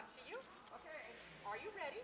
talk to you. Okay. Are you ready?